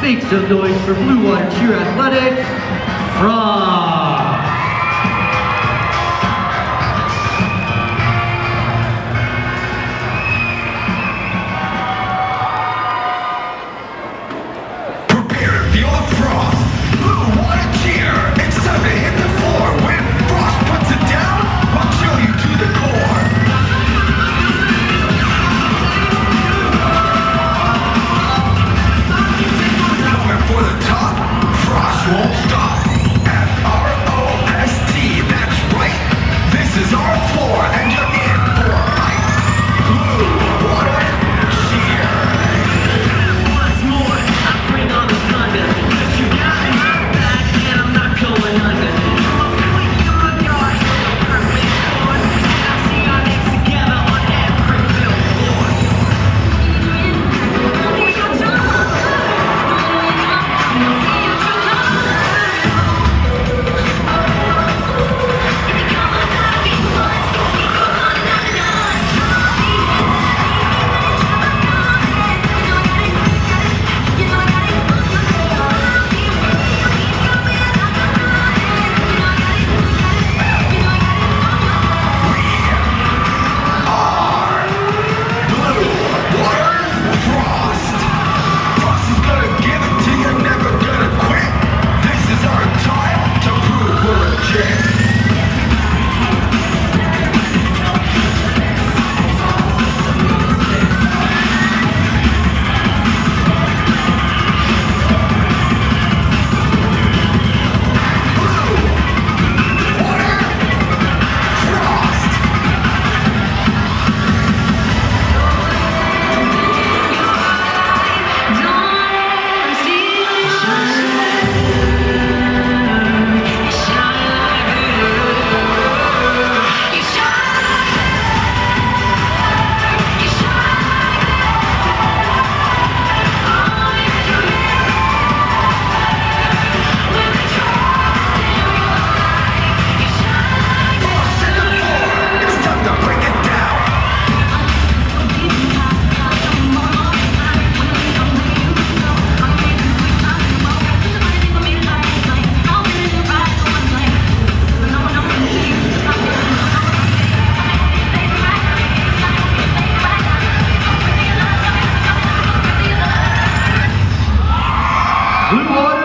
Make some noise for Blue Water Cheer Athletics from... Blue Water.